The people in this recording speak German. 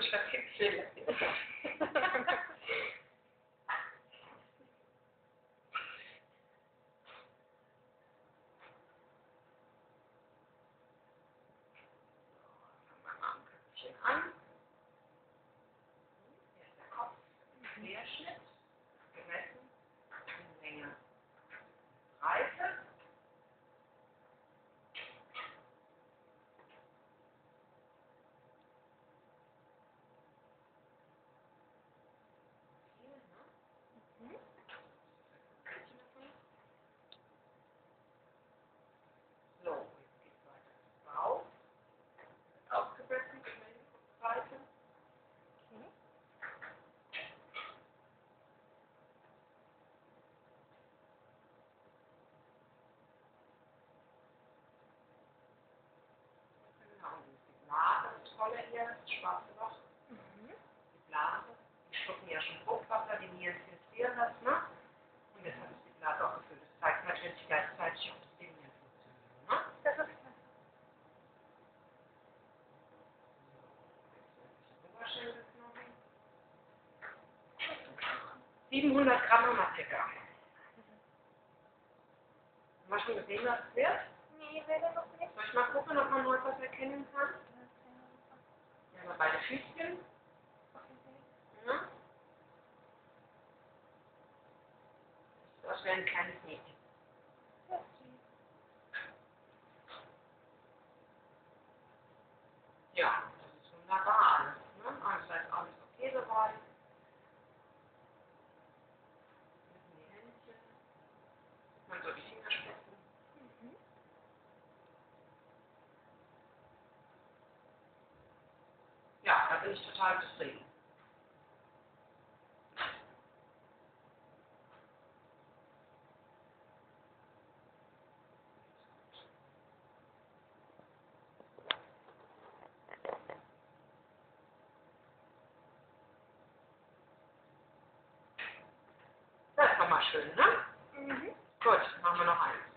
je suis schwarze Loch, Mhm. die Blase, die schlucken ja schon Fruchtwasser, die Nieren filtrieren das, ne? Und jetzt hat es die Blase auch gefüllt. Das zeigt natürlich gleichzeitig auch, dass die Nieren funktionieren, ne? Das ist. Oberschenkel genommen. 700 Gramm haben wir circa. Haben wir schon gesehen, was es wird? Nee, leider noch nicht. Soll ich mal gucken, ob man noch etwas erkennen kann? Haben beide Füßchen. Ne? Das wäre ein kleines Mädchen. is photography. That's how much schön, ne? Mhm. Gut, machen wir noch eins.